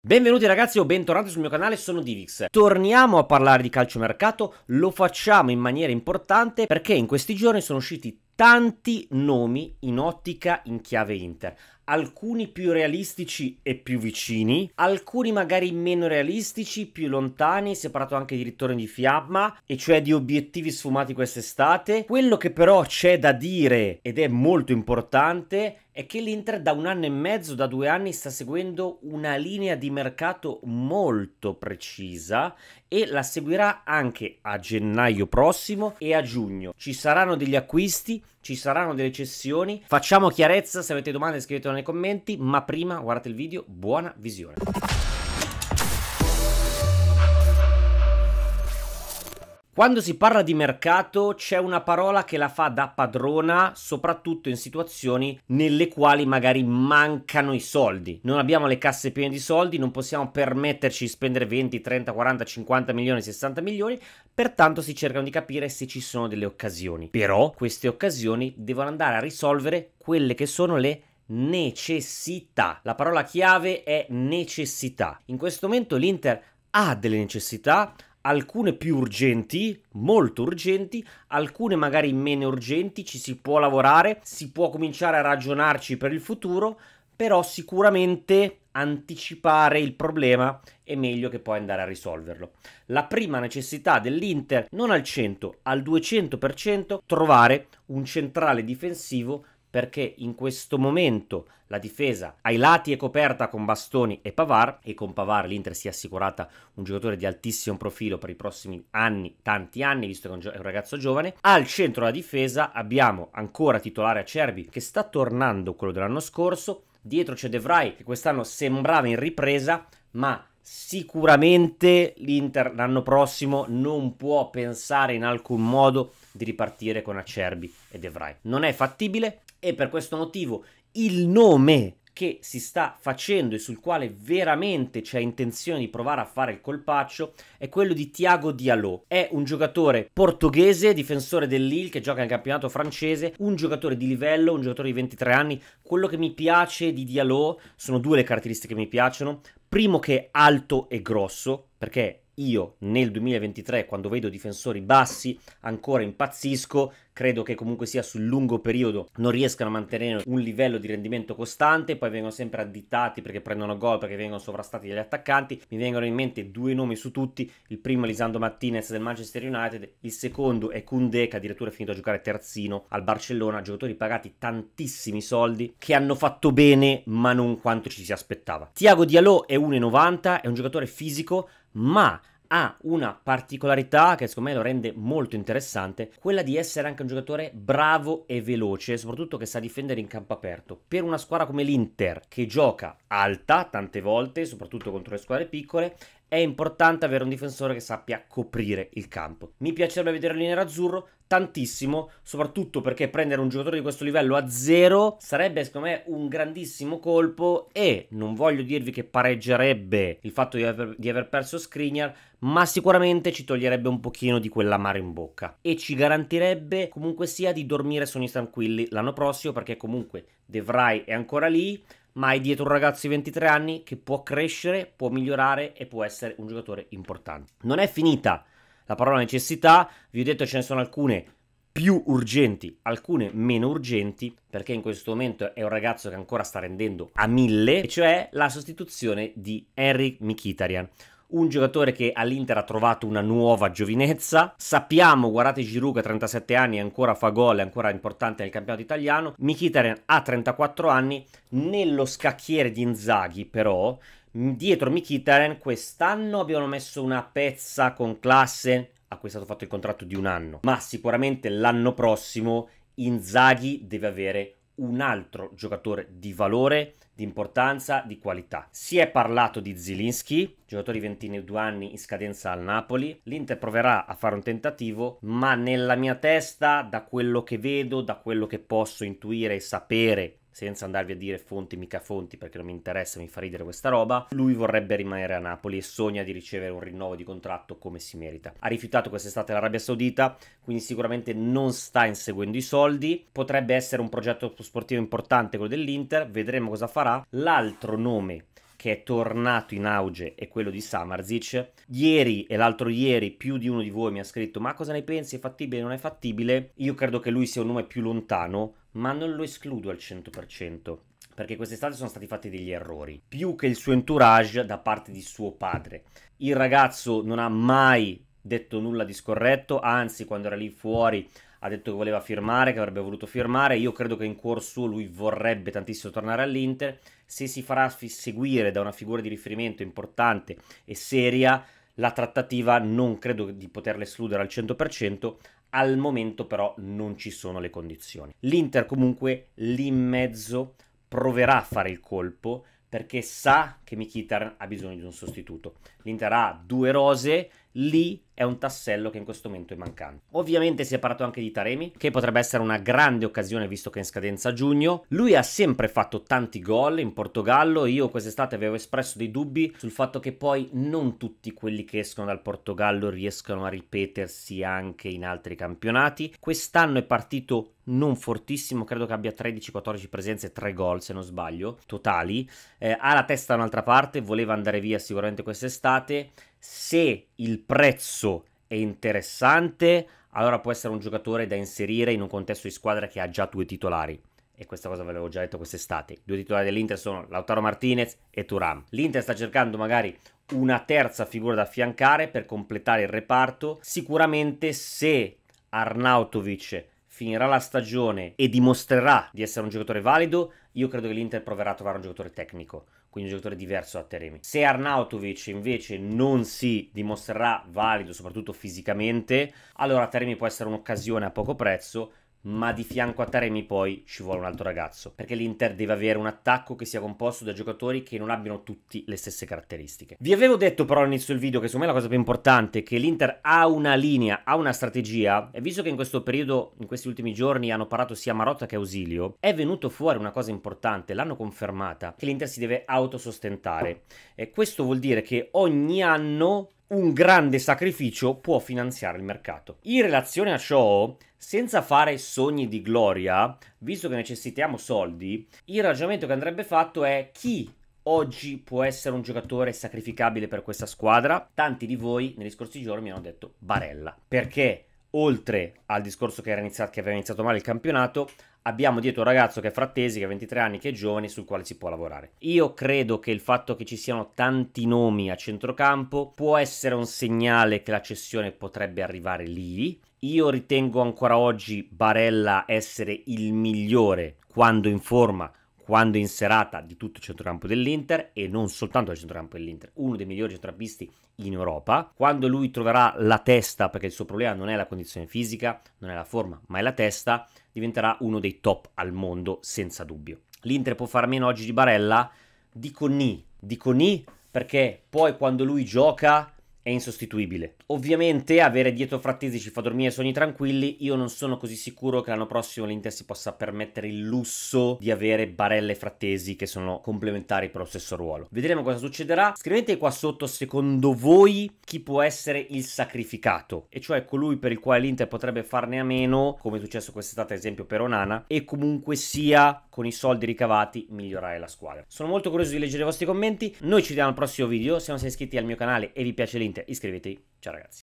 Benvenuti ragazzi o bentornati sul mio canale, sono Divix. Torniamo a parlare di calciomercato, lo facciamo in maniera importante perché in questi giorni sono usciti tanti nomi in ottica in chiave Inter alcuni più realistici e più vicini, alcuni magari meno realistici, più lontani, si è parlato anche di ritorno di fiamma, e cioè di obiettivi sfumati quest'estate. Quello che però c'è da dire, ed è molto importante, è che l'Inter da un anno e mezzo, da due anni, sta seguendo una linea di mercato molto precisa e la seguirà anche a gennaio prossimo e a giugno. Ci saranno degli acquisti, ci saranno delle cessioni. Facciamo chiarezza, se avete domande scrivetelo nei commenti, ma prima guardate il video, buona visione. Quando si parla di mercato c'è una parola che la fa da padrona, soprattutto in situazioni nelle quali magari mancano i soldi. Non abbiamo le casse piene di soldi, non possiamo permetterci di spendere 20, 30, 40, 50 milioni, 60 milioni, pertanto si cercano di capire se ci sono delle occasioni. Però queste occasioni devono andare a risolvere quelle che sono le necessità. La parola chiave è necessità. In questo momento l'Inter ha delle necessità, alcune più urgenti, molto urgenti, alcune magari meno urgenti, ci si può lavorare, si può cominciare a ragionarci per il futuro, però sicuramente anticipare il problema è meglio che poi andare a risolverlo. La prima necessità dell'Inter, non al 100, al 200%, trovare un centrale difensivo perché in questo momento la difesa ai lati è coperta con Bastoni e Pavar e con Pavar l'Inter si è assicurata un giocatore di altissimo profilo per i prossimi anni, tanti anni, visto che è un ragazzo giovane. Al centro della difesa abbiamo ancora titolare Acerbi che sta tornando quello dell'anno scorso, dietro c'è De Vrij che quest'anno sembrava in ripresa, ma sicuramente l'Inter l'anno prossimo non può pensare in alcun modo di ripartire con Acerbi e De Vrij. Non è fattibile e per questo motivo il nome che si sta facendo e sul quale veramente c'è intenzione di provare a fare il colpaccio è quello di Thiago Diallo. È un giocatore portoghese, difensore del Lille che gioca nel campionato francese, un giocatore di livello, un giocatore di 23 anni. Quello che mi piace di Diallo sono due le caratteristiche che mi piacciono. Primo che è alto e grosso, perché io nel 2023 quando vedo difensori bassi ancora impazzisco, credo che comunque sia sul lungo periodo non riescano a mantenere un livello di rendimento costante, poi vengono sempre additati perché prendono gol, perché vengono sovrastati dagli attaccanti, mi vengono in mente due nomi su tutti, il primo Lisandro Martinez del Manchester United, il secondo è Koundé che addirittura è finito a giocare terzino al Barcellona, giocatori pagati tantissimi soldi che hanno fatto bene ma non quanto ci si aspettava. Tiago Diallo è 1,90, è un giocatore fisico ma ha una particolarità che secondo me lo rende molto interessante, quella di essere anche un giocatore bravo e veloce, soprattutto che sa difendere in campo aperto. Per una squadra come l'Inter, che gioca alta tante volte, soprattutto contro le squadre piccole, è importante avere un difensore che sappia coprire il campo. Mi piacerebbe vederlo in nerazzurro tantissimo, soprattutto perché prendere un giocatore di questo livello a zero sarebbe secondo me un grandissimo colpo e non voglio dirvi che pareggerebbe il fatto di aver, di aver perso Skriniar, ma sicuramente ci toglierebbe un pochino di quell'amaro in bocca e ci garantirebbe comunque sia di dormire sogni tranquilli l'anno prossimo perché comunque De Vrij è ancora lì, ma hai dietro un ragazzo di 23 anni che può crescere, può migliorare e può essere un giocatore importante. Non è finita la parola necessità, vi ho detto ce ne sono alcune più urgenti, alcune meno urgenti, perché in questo momento è un ragazzo che ancora sta rendendo a mille, e cioè la sostituzione di Henrik Mkhitaryan un giocatore che all'Inter ha trovato una nuova giovinezza. Sappiamo, guardate Giroud che a 37 anni ancora fa gol, è ancora importante nel campionato italiano. Mkhitaryan ha 34 anni, nello scacchiere di Inzaghi però, dietro Mkhitaryan quest'anno abbiamo messo una pezza con classe a cui è stato fatto il contratto di un anno, ma sicuramente l'anno prossimo Inzaghi deve avere un altro giocatore di valore, di importanza, di qualità. Si è parlato di Zilinski, giocatore di 22 anni in scadenza al Napoli. L'Inter proverà a fare un tentativo, ma nella mia testa, da quello che vedo, da quello che posso intuire e sapere senza andarvi a dire fonti mica fonti perché non mi interessa, mi fa ridere questa roba, lui vorrebbe rimanere a Napoli e sogna di ricevere un rinnovo di contratto come si merita. Ha rifiutato quest'estate l'Arabia Saudita, quindi sicuramente non sta inseguendo i soldi, potrebbe essere un progetto sportivo importante quello dell'Inter, vedremo cosa farà. L'altro nome che è tornato in auge è quello di Samarzic. Ieri e l'altro ieri più di uno di voi mi ha scritto ma cosa ne pensi, è fattibile, non è fattibile? Io credo che lui sia un nome più lontano, ma non lo escludo al 100% perché quest'estate sono stati fatti degli errori, più che il suo entourage da parte di suo padre. Il ragazzo non ha mai detto nulla di scorretto, anzi quando era lì fuori ha detto che voleva firmare, che avrebbe voluto firmare. Io credo che in cuor suo lui vorrebbe tantissimo tornare all'Inter. Se si farà seguire da una figura di riferimento importante e seria, la trattativa non credo di poterla escludere al 100%. Al momento però non ci sono le condizioni. L'Inter comunque lì in mezzo proverà a fare il colpo perché sa che Mkhitar ha bisogno di un sostituto. L'Inter ha due rose, lì è un tassello che in questo momento è mancante. Ovviamente si è parlato anche di Taremi, che potrebbe essere una grande occasione visto che è in scadenza a giugno. Lui ha sempre fatto tanti gol in Portogallo, io quest'estate avevo espresso dei dubbi sul fatto che poi non tutti quelli che escono dal Portogallo riescono a ripetersi anche in altri campionati. Quest'anno è partito non fortissimo, credo che abbia 13-14 presenze e 3 gol se non sbaglio, totali. Eh, ha la testa da un'altra parte, voleva andare via sicuramente quest'estate. Se il prezzo è interessante, allora può essere un giocatore da inserire in un contesto di squadra che ha già due titolari. E questa cosa ve l'avevo già detto quest'estate. I due titolari dell'Inter sono Lautaro Martinez e Turam. L'Inter sta cercando magari una terza figura da affiancare per completare il reparto. Sicuramente se Arnautovic finirà la stagione e dimostrerà di essere un giocatore valido, io credo che l'Inter proverà a trovare un giocatore tecnico, quindi un giocatore diverso da Teremi. Se Arnautovic invece non si dimostrerà valido, soprattutto fisicamente, allora Teremi può essere un'occasione a poco prezzo ma di fianco a Taremi poi ci vuole un altro ragazzo, perché l'Inter deve avere un attacco che sia composto da giocatori che non abbiano tutti le stesse caratteristiche. Vi avevo detto però all'inizio del video che secondo me la cosa più importante è che l'Inter ha una linea, ha una strategia, e visto che in questo periodo, in questi ultimi giorni, hanno parlato sia Marotta che Ausilio, è venuto fuori una cosa importante, l'hanno confermata, che l'Inter si deve autosostentare. E questo vuol dire che ogni anno un grande sacrificio può finanziare il mercato. In relazione a ciò, senza fare sogni di gloria, visto che necessitiamo soldi, il ragionamento che andrebbe fatto è chi oggi può essere un giocatore sacrificabile per questa squadra. Tanti di voi negli scorsi giorni mi hanno detto Barella, perché oltre al discorso che, iniziato, che aveva iniziato male il campionato, abbiamo dietro un ragazzo che è frattesi, che ha 23 anni, che è giovane, sul quale si può lavorare. Io credo che il fatto che ci siano tanti nomi a centrocampo può essere un segnale che la cessione potrebbe arrivare lì. Io ritengo ancora oggi Barella essere il migliore quando in forma, quando in serata di tutto il centrocampo dell'Inter e non soltanto del centrocampo dell'Inter, uno dei migliori centrocampisti in Europa. Quando lui troverà la testa, perché il suo problema non è la condizione fisica, non è la forma, ma è la testa, diventerà uno dei top al mondo senza dubbio. L'Inter può fare meno oggi di Barella? Dico ni, dico ni perché poi quando lui gioca è insostituibile. Ovviamente avere dietro Frattesi ci fa dormire sogni tranquilli, io non sono così sicuro che l'anno prossimo l'Inter si possa permettere il lusso di avere Barella e Frattesi che sono complementari per lo stesso ruolo. Vedremo cosa succederà. Scrivete qua sotto secondo voi chi può essere il sacrificato, e cioè colui per il quale l'Inter potrebbe farne a meno, come è successo quest'estate ad esempio per Onana, e comunque sia con i soldi ricavati migliorare la squadra. Sono molto curioso di leggere i vostri commenti, noi ci vediamo al prossimo video, se non siete iscritti al mio canale e vi piace l'Inter iscrivetevi, ciao ragazzi.